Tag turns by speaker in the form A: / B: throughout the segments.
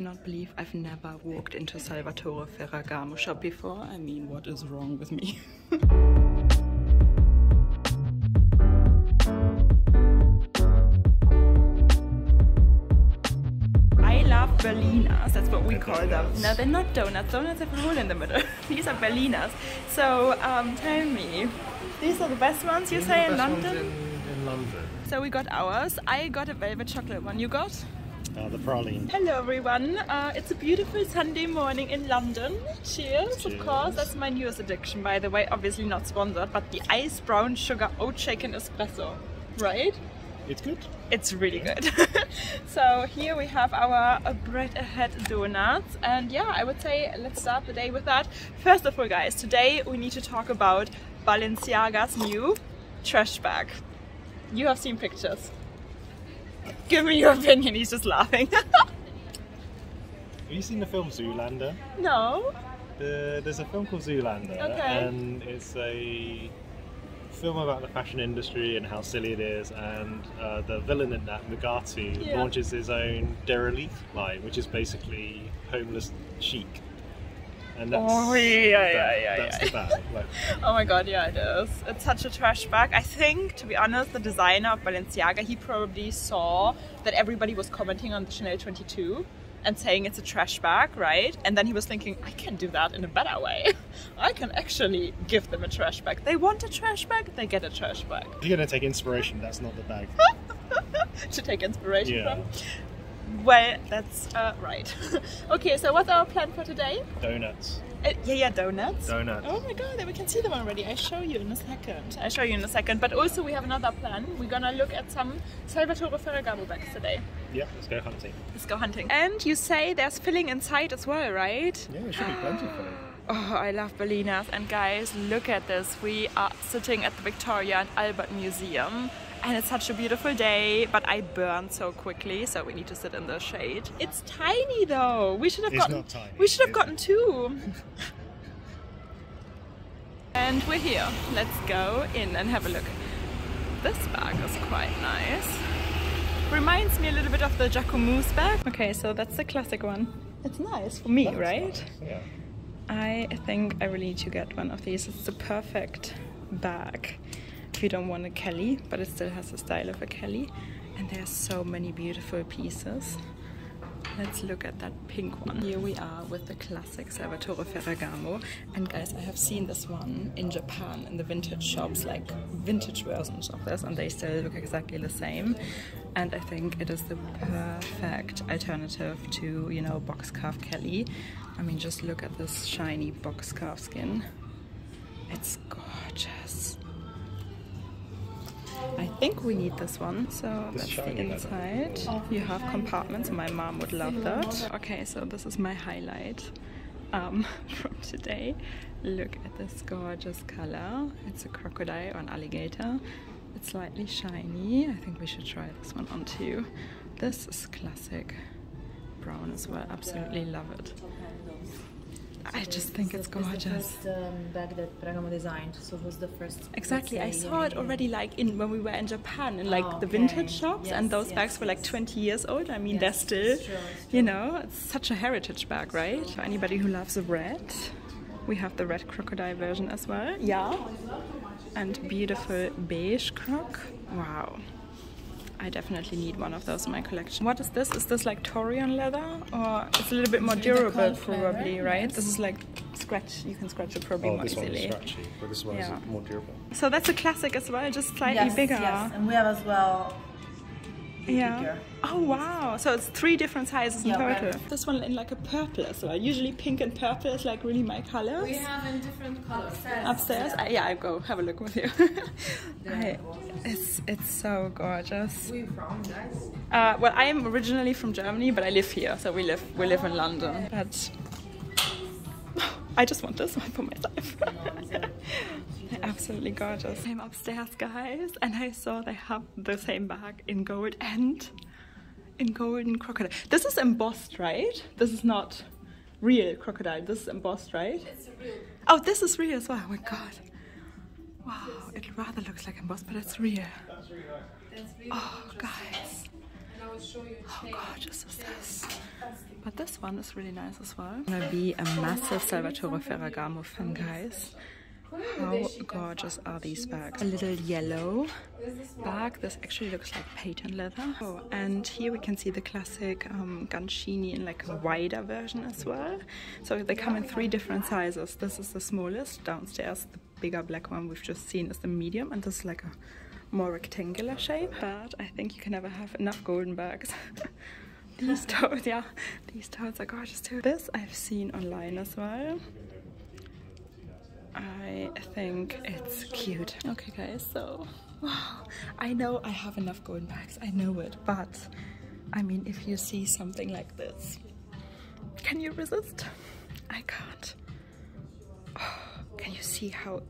A: cannot believe I've never walked into Salvatore Ferragamo shop before. I mean, what is wrong with me? I love Berlinas, that's what we
B: They're
A: call them. No, they're not donuts. Donuts have a hole in the middle. These are Berlinas. So um, tell me, these are the best ones you say in London?
B: In, in London.
A: So we got ours. I got a velvet chocolate one. You got?
B: Uh, the praline.
A: Hello everyone. Uh, it's a beautiful Sunday morning in London. Cheers, of course. That's my newest addiction, by the way. Obviously not sponsored, but the ice brown sugar oat shaken espresso. Right?
B: It's good.
A: It's really good. so here we have our uh, bread ahead donuts and yeah I would say let's start the day with that. First of all guys today we need to talk about Balenciaga's new trash bag. You have seen pictures. Give me your opinion, he's just laughing.
B: Have you seen the film Zoolander?
A: no?
B: The, there's a film called Zoolander,
A: Okay.
B: and it's a film about the fashion industry and how silly it is. And uh, the villain in that, Mugatu,
A: Yeah.
B: launches his own derelict line, which is basically homeless chic. And oh, that's,
A: Oh, yeah, yeah,
B: that-
A: yeah,
B: that's
A: yeah.
B: the bag. Like,
A: Oh my god, yeah, it is. It's such a trash bag. I think, to be honest, the designer of Balenciaga, he probably saw that everybody was commenting on the Chanel 22 and saying it's a trash bag, right? And then he was thinking, I can do that in a better way. I can actually give them a trash bag. They want a trash bag, they get a trash bag
B: if you're going to take inspiration, that's not the bag.
A: to take inspiration
B: Yeah.
A: from. Well, that's uh, right. okay, so what's our plan for today?
B: Donuts.
A: Uh, yeah, yeah, donuts.
B: Donuts.
A: Oh my god, we can see them already. I show you in a second. I show you in a second. But also we have another plan. We're gonna look at some Salvatore Ferragamo bags today.
B: Yeah, let's go hunting.
A: Let's go hunting. And you say there's filling inside as well, right?
B: Yeah, there should be plenty for you.
A: Oh, I love Berlinas. And guys, look at this. We are sitting at the Victoria and Albert Museum. And it's such a beautiful day, but I burned so quickly, so we need to sit in the shade. It's tiny though. We should have
B: It's
A: gotten
B: not tiny,
A: we should have gotten two. and we're here. Let's go in and have a look. This bag is quite nice. Reminds me a little bit of the Jacquemus bag. Okay, so that's the classic one. It's nice for me,
B: That's
A: right?
B: nice, Yeah.
A: I think I really need to get one of these. It's the perfect bag you don't want a Kelly, but it still has the style of a Kelly. And there's so many beautiful pieces. Let's look at that pink one. Here we are with the classic Salvatore Ferragamo. And guys, I have seen this one in Japan in the vintage shops, like vintage versions of this, and they still look exactly the same. And I think it is the perfect alternative to, you know, box calf Kelly. I mean, just look at this shiny box calf skin. It's gorgeous. I think we need this one. So that's the inside. You have compartments. My mom would love that. Okay, so this is my highlight um, from today. Look at this gorgeous color. It's a crocodile or an alligator. It's slightly shiny. I think we should try this one on too. This is classic brown as well. Absolutely love it. I just think it's
C: It's the
A: gorgeous.
C: first um, bag that Ferragamo designed, so it was the first.
A: Exactly. I
C: say,
A: saw it
C: yeah,
A: already like in when we were in Japan in like
C: Oh,
A: the vintage shops and those
C: yes,
A: bags were like
C: yes.
A: 20 years old. I mean,
C: Yes,
A: they're still,
C: it's true, it's
A: you know, it's such a heritage bag, right? For anybody who loves the red, we have the red crocodile version as well. Yeah. And beautiful beige croc. Wow. I definitely need one of those in my collection. What is this? Is this like Torian leather or it's a little bit more durable probably,
C: leather,
A: right?
C: yes.
A: This is like scratch. You can scratch it probably
B: Oh,
A: more
B: this one is scratchy, but this one
A: Yeah.
B: is more durable.
A: So that's a classic as well, just slightly
C: Yes,
A: bigger.
C: yes, and we have as well.
A: Yeah. Oh wow! So it's three different sizes in
C: Yeah,
A: total.
C: right.
A: This one in like a purple as well. Usually pink and purple is like really my colors.
D: We have in different colors.
A: Upstairs, I, yeah, I go have a look with you. I, it's it's so gorgeous.
D: We from guys.
A: Uh, well, I am originally from Germany, but I live here, so we live we live in London. But I just want this one for myself. They're absolutely gorgeous. I'm upstairs, guys, and I saw they have the same bag in gold and in golden crocodile. This is embossed, right? This is not real crocodile. This is embossed, right?
D: It's real.
A: Oh, this is real as well. Oh my god. Wow, it rather looks like embossed, but it's real. Oh, guys.
D: And I will show you.
A: How gorgeous is this? But this one is really nice as well. I'm gonna be a massive Salvatore Ferragamo fan, guys. How gorgeous are these bags? A little yellow bag. This actually looks like patent leather. Oh, and here we can see the classic um, Gancini in like a wider version as well. So they come in three different sizes. This is the smallest downstairs. The bigger black one we've just seen is the medium, and this is like a more rectangular shape. But I think you can never have enough golden bags. these toes, yeah, these toes are gorgeous too. This I've seen online as well. I think it's cute. Okay guys, so wow, I know I have enough golden bags, I know it, but I mean if you see something like this, can you resist? I can't. Oh, can you see how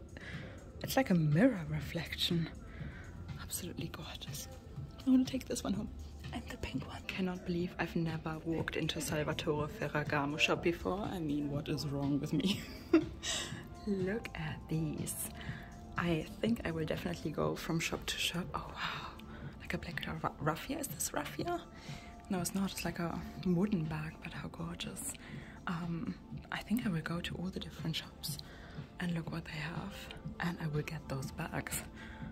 A: it's like a mirror reflection? Absolutely gorgeous. I want to take this one home. And the pink one. Cannot believe I've never walked into Salvatore Ferragamo shop before. I mean, what is wrong with me? Look at these. I think I will definitely go from shop to shop. Oh wow, like a black raffia. Is this raffia? No, it's not. It's like a wooden bag, but how gorgeous. Um, I think I will go to all the different shops and look what they have, and I will get those bags.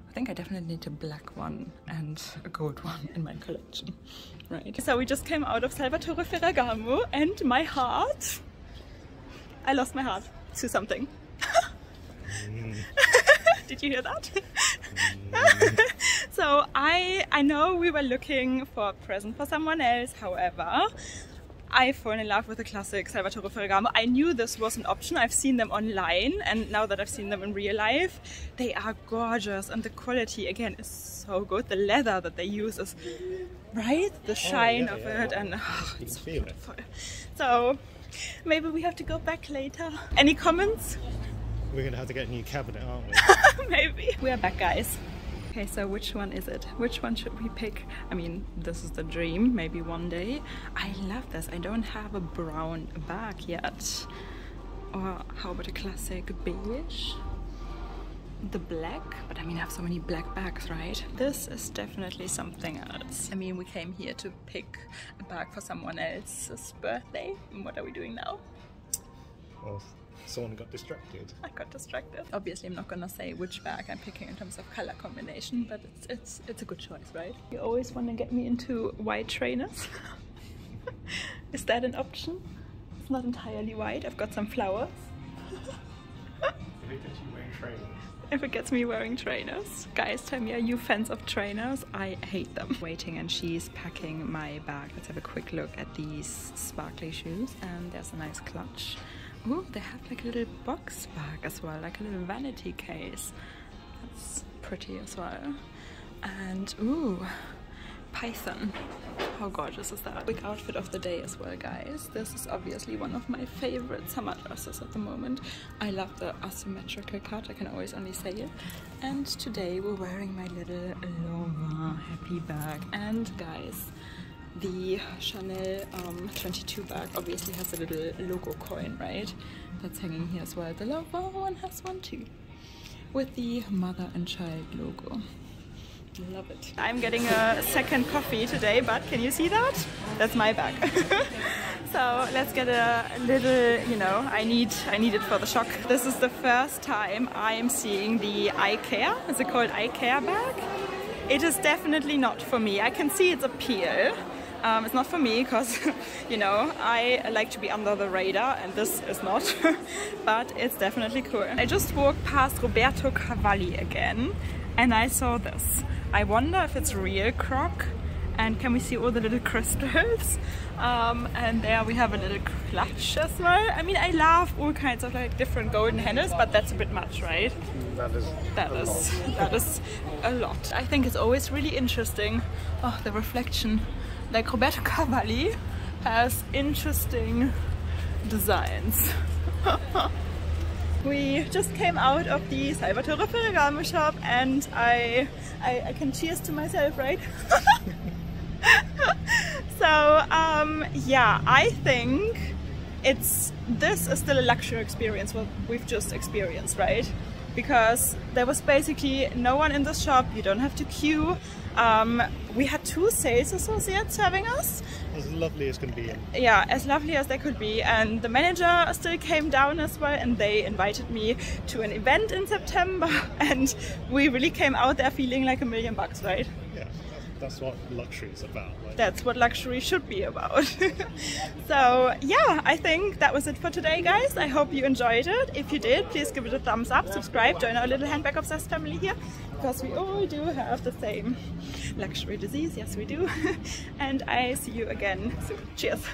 A: I think I definitely need a black one and a gold one in my collection, right? So we just came out of Salvatore Ferragamo, and my heart, I lost my heart to something. Did you hear that? so I I know we were looking for a present for someone else, however, I've fallen in love with the classic Salvatore Ferragamo. I knew this was an option. I've seen them online and now that I've seen them in real life, they are gorgeous and the quality again is so good. The leather that they use is right, the oh, shine oh, yeah, of yeah, it and oh, it's beautiful. It. So maybe we have to go back later. Any comments?
B: We're gonna have to get a new cabinet, aren't
A: we? Maybe. We are back, guys. Okay, so which one is it? Which one should we pick? I mean, this is the dream, maybe one day. I love this. I don't have a brown bag yet. Or how about a classic beige? the black but I mean I have so many black bags right this is definitely something else I mean we came here to pick a bag for someone else's birthday and what are we doing now
B: well someone got distracted.
A: I got distracted. Obviously, I'm not gonna say which bag I'm picking in terms of color combination, but it's it's it's a good choice, right? You always want to get me into white trainers. Is that an option? It's not entirely white. I've got some flowers. if it gets me wearing trainers. Guys, tell me, are you fans of trainers? I hate them. Waiting and she's packing my bag. Let's have a quick look at these sparkly shoes. And there's a nice clutch. Oh, they have like a little box bag as well, like a little vanity case. That's pretty as well. And ooh, python. How gorgeous is that? Quick outfit of the day as well, guys. This is obviously one of my favorite summer dresses at the moment. I love the asymmetrical cut, I can always only say it. And today we're wearing my little Lova happy bag. And guys, the Chanel um, 22 bag obviously has a little logo coin, right? That's hanging here as well. The Lova one has one too, with the mother and child logo. Love it. I'm getting a second coffee today, but can you see that? That's my bag. so let's get a little, you know, I need I need it for the shock. This is the first time I'm seeing the Icare. Is it called Icare bag? It is definitely not for me. I can see its appeal. Um, it's not for me because, you know, I like to be under the radar and this is not, but it's definitely cool. I just walked past Roberto Cavalli again and I saw this. I wonder if it's real croc and can we see all the little crystals? Um, and there we have a little clutch as well. I mean I love all kinds of like different golden handles but that's a bit much right?
B: That is
A: that is that is a lot. I think it's always really interesting. Oh the reflection like Roberto Cavalli has interesting designs. we just came out of the Salvatore Ferragamo shop and I, I, I can cheers to myself, right? so um, yeah, I think it's this is still a luxury experience what we've just experienced, right? Because there was basically no one in the shop, you don't have to queue, um, we had two sales associates having us
B: as lovely as can be.
A: Yeah, as lovely as they could be. And the manager still came down as well, and they invited me to an event in September, and we really came out there feeling like a million bucks, right?
B: That's, what luxury is about.
A: That's what luxury should be about. so, yeah, I think that was it for today, guys. I hope you enjoyed it. If you did, please give it a thumbs up, subscribe, join our little handbag obsessed family here, because we all do have the same luxury disease. Yes, we do. and I see you again soon. Cheers.